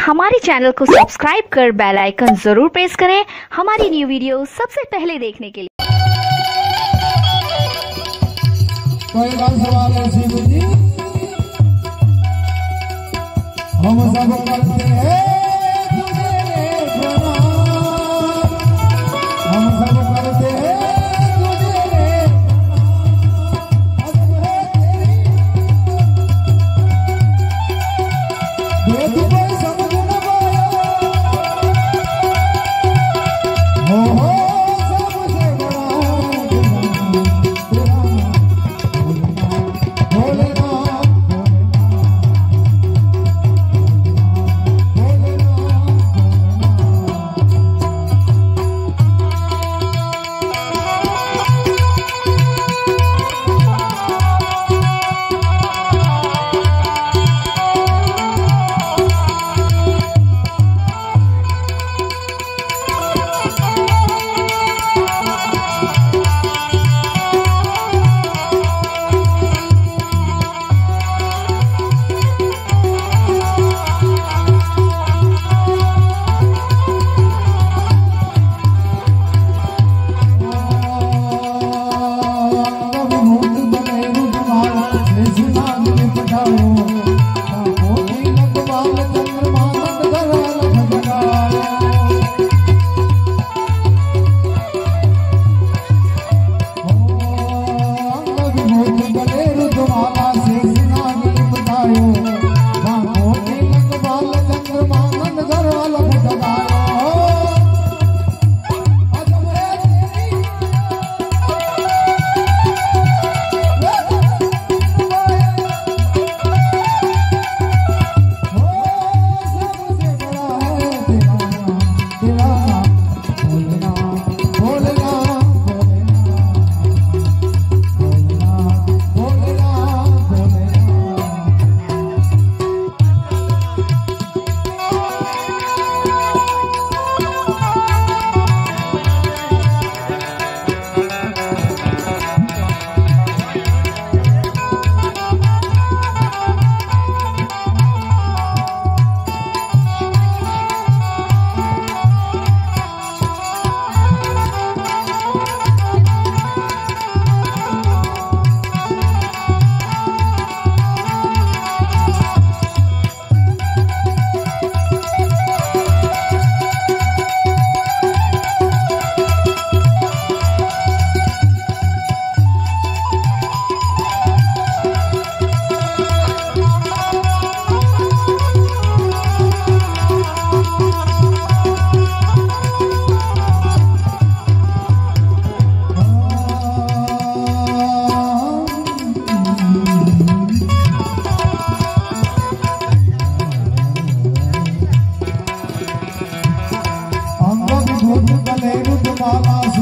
हमारे चैनल को सब्सक्राइब कर बेल आइकन ज़रूर प्रेस करें हमारी न्यू वीडियो सबसे पहले देखने के लिए। कोई सवाल हम सब करते हैं। Mama